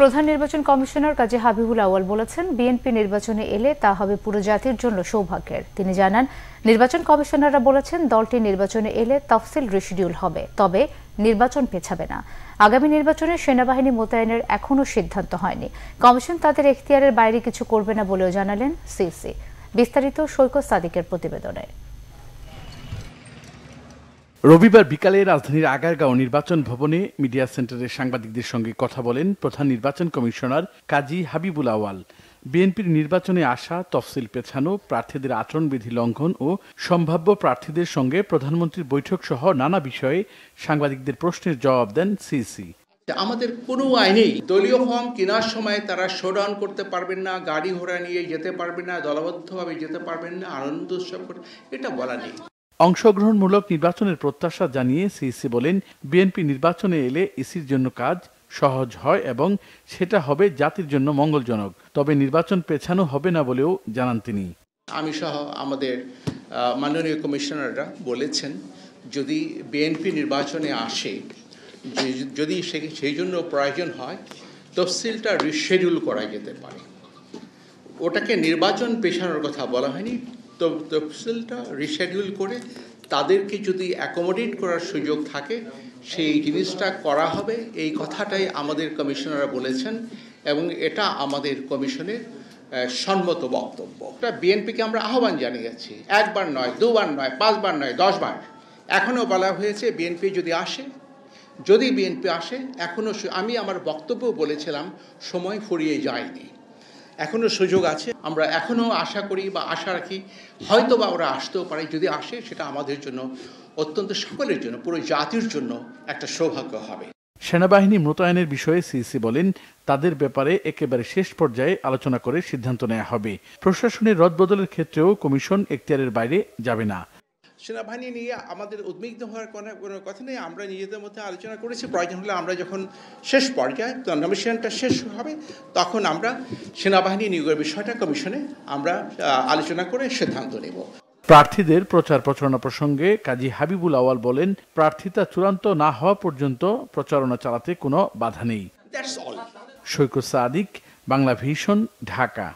প্রধান নির্বাচন কমিশনার কাজী হাবিবুল আওয়াল বলেছেন, বিএনপি নির্বাচনে এলে তা হবে পুরো জাতির জন্য সৌভাগ্যের। তিনি জানান, নির্বাচন কমিশনাররা বলেছেন, দলটি নির্বাচনে এলে তফসিল রিশিডিউল হবে, তবে নির্বাচন পেছাবে না। আগামী নির্বাচনে সেনাবাহিনী মোতায়েনের এখনও সিদ্ধান্ত হয়নি। কমিশন তাদের এখতিয়ারের বাইরে কিছু করবে না বলেও জানালেন সিসি। বিস্তারিত সৈকত সাদিকের প্রতিবেদনে। রবিবার বিকালে রাজধানীর আগারগাঁও নির্বাচন ভবনে মিডিয়া সেন্টারের সাংবাদিকদের সঙ্গে কথা বলেন প্রধান নির্বাচন কমিশনার কাজী হাবিবুল আওয়াল বিএনপির নির্বাচনে আসা, তফসিল পেছানো, প্রার্থীদের আচরণবিধি লঙ্ঘন ও সম্ভাব্য প্রার্থীদের সঙ্গে প্রধানমন্ত্রীর বৈঠক সহ নানা বিষয়ে সাংবাদিকদের প্রশ্নের জবাব দেন সিসি। আমাদের কোনো আইনেই দলীয় ফর্ম কেনার সময় তারা শোডাউন করতে পারবেন না, গাড়ি ঘোড়া নিয়ে যেতে পারবেন না, দলবদ্ধভাবে যেতে পারবেন না, আনন্দ উৎসব করতে এটা বলা নেই। অংশগ্রহণমূলক নির্বাচনের প্রত্যাশা জানিয়ে সিইসি বলেন, বিএনপি নির্বাচনে এলে ইসির জন্য কাজ সহজ হয় এবং সেটা হবে জাতির জন্য মঙ্গলজনক, তবে নির্বাচন পেছানো হবে না বলেও জানান তিনি। আমি সহ আমাদের মাননীয় কমিশনাররা বলেছেন, যদি বিএনপি নির্বাচনে আসে যদি সেই জন্য প্রয়োজন হয়, তফসিলটা রিশেডিউল করা যেতে পারে। ওটাকে নির্বাচন পেছানোর কথা বলা হয়নি তফসিলটা রিশেডিউল করে তাদেরকে যদি অ্যাকোমোডেট করার সুযোগ থাকে, সেই জিনিসটা করা হবে। এই কথাটাই আমাদের কমিশনাররা বলেছেন এবং এটা আমাদের কমিশনের সম্মত বক্তব্য। এটা বিএনপিকে আমরা আহ্বান জানিয়েছি। একবার নয়, দুবার নয়, পাঁচবার নয়, দশবার। এখনও বলা হয়েছে বিএনপি যদি আসে, যদি বিএনপি আসে এখনও আমি আমার বক্তব্য বলেছিলাম, সময় ফুরিয়ে যায়নি। এখনও সুযোগ আছে। আমরা এখনও আশা করি বা আশা রাখি হয়তো বা ওরা আসতেও পারে। যদি আসে, সেটা আমাদের জন্য অত্যন্ত সকলের জন্য, পুরো জাতির জন্য একটা সৌভাগ্য হবে। সেনাবাহিনী মোতায়েনের বিষয়ে সিসি বলেন, তাদের ব্যাপারে একেবারে শেষ পর্যায়ে আলোচনা করে সিদ্ধান্ত নেওয়া হবে। প্রশাসনের রদবদলের ক্ষেত্রেও কমিশন এখতিয়ারের বাইরে যাবে না। সেনাবাহিনী নিয়ে আমাদের উদ্বিগ্ন হওয়ার কোনো কোনো কথা নেই। আমরা নিজেদের মধ্যে আলোচনা করেছি। প্রয়োজন হলে আমরা যখন শেষ পর্যায়ে নমিশনটা শেষ হবে তখন আমরা সেনাবাহিনী নিয়োগের বিষয়টা কমিশনে আমরা আলোচনা করে সিদ্ধান্ত নেব। প্রার্থীদের প্রচার প্রচারণা প্রসঙ্গে কাজী হাবিবুল আওয়াল বলেন প্রার্থিতা চূড়ান্ত না হওয়া পর্যন্ত প্রচারণা চালাতে কোনো বাধা নেই। সৈকত সাদিক বাংলা ভিশন ঢাকা।